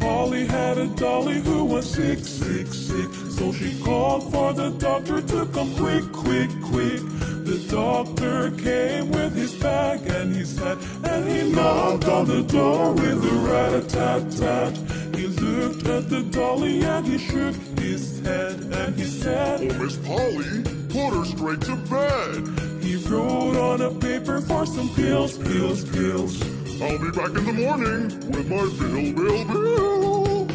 Polly had a dolly who was sick, sick, sick. So she called for the doctor to come quick, quick, quick. The doctor came with his bag and his hat, and he knocked on the door with a rat-a-tat-tat. He looked at the dolly and he shook his head and he said, Oh, Miss Polly, put her straight to bed. He wrote on a paper for some pills, pills, pills. I'll be back in the morning with my bill, bill, bill.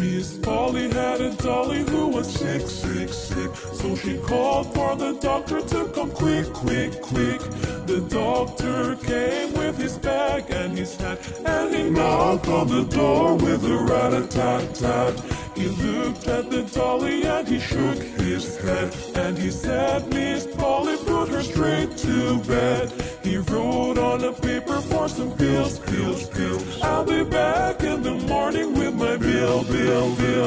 Miss Polly had a dolly who was sick, sick, sick. So she called for the doctor to come quick, quick, quick. The doctor came with his and and he knocked on the door with a rat-a-tat-tat. He looked at the dolly and he shook his head, and he said, Miss Polly, put her straight to bed. He wrote on a paper for some pills, pills, pills. I'll be back in the morning with my bill, bill, bill.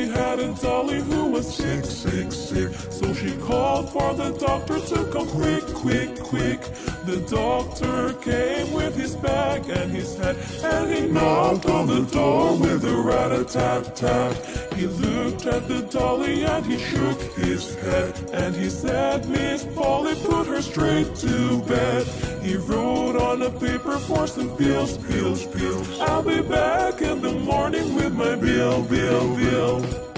Polly had a dolly who was sick, sick, sick. So she called for the doctor to come quick, quick, quick. The doctor came with his bag and his hat, and he knocked on the door with a rat-a-tat-tat. He looked at the dolly and he shook his head, and he said, Miss Polly, put straight to bed. He wrote on a paper for some pills, pills, pills. I'll be back in the morning with my bill, bill, bill.